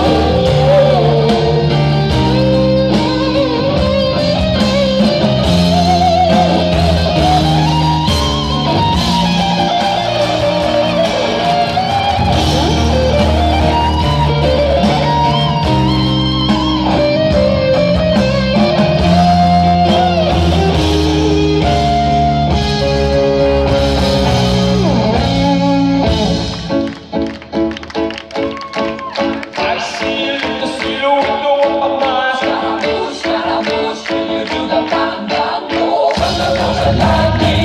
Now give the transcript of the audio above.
Oh. Like me.